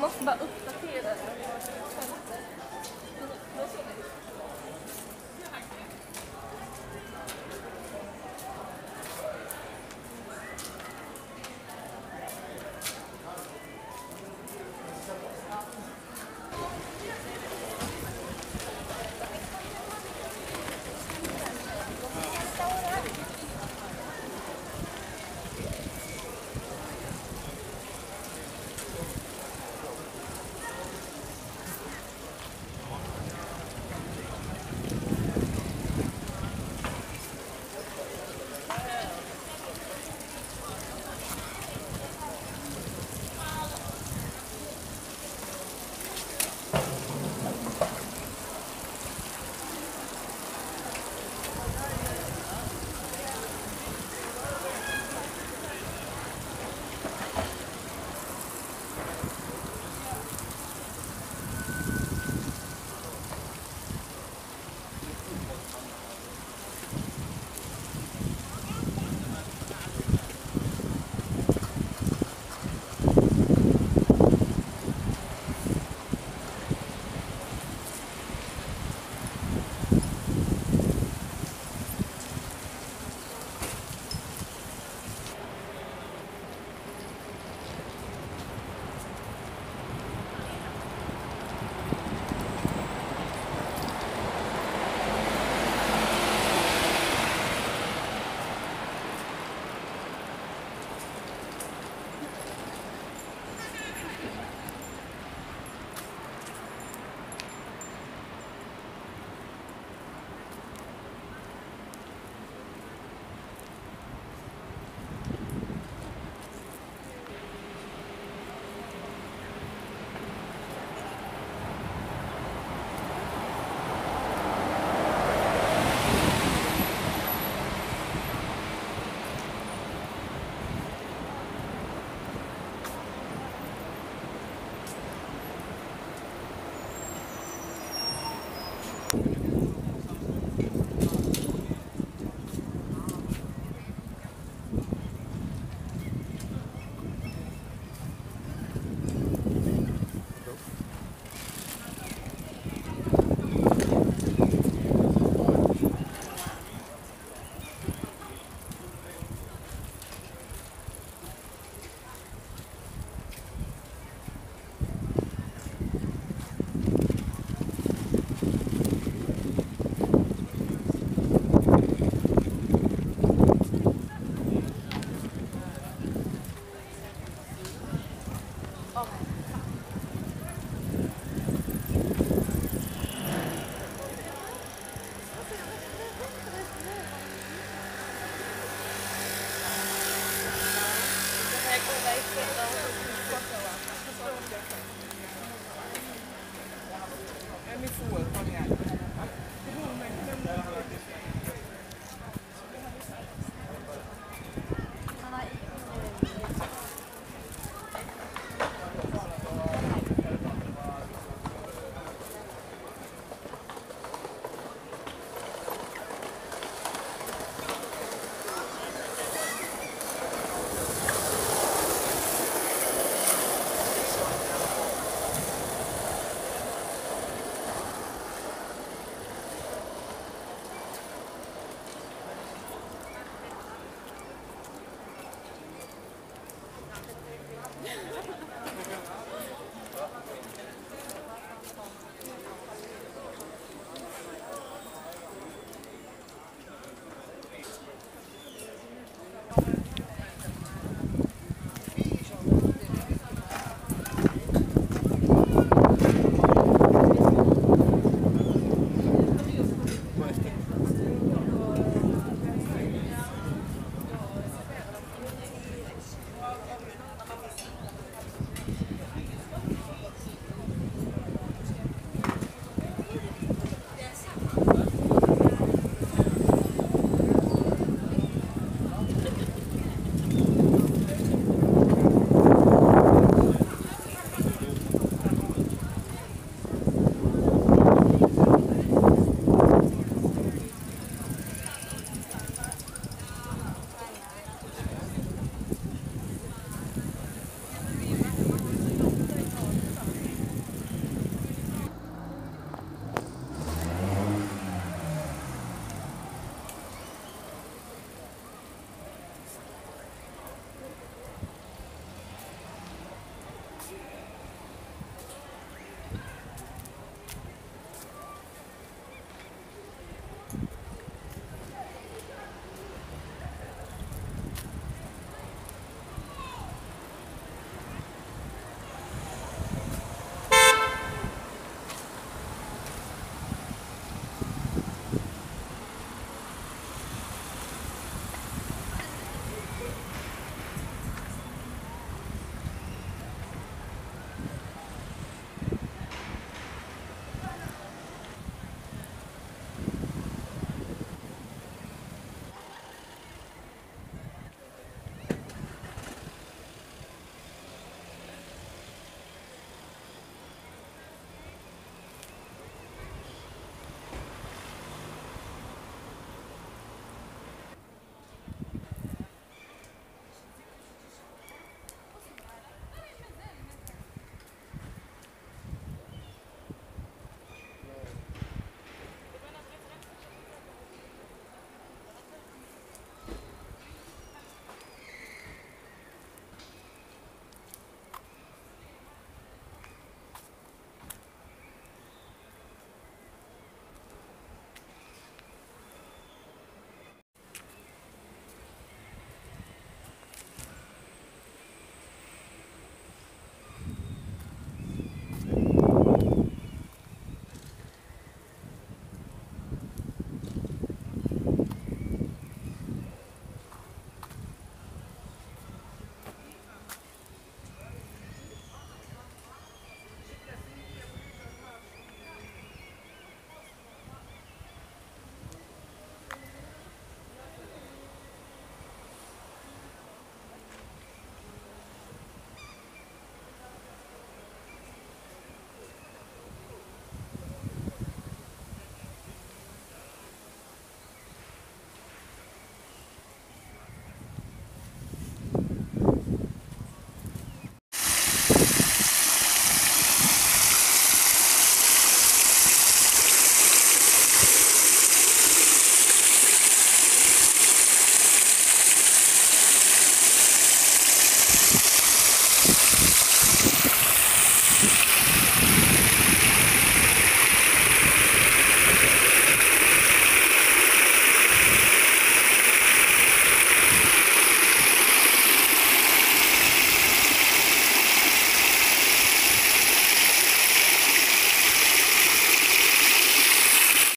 måste bara uppdatera. Let me see what's coming out.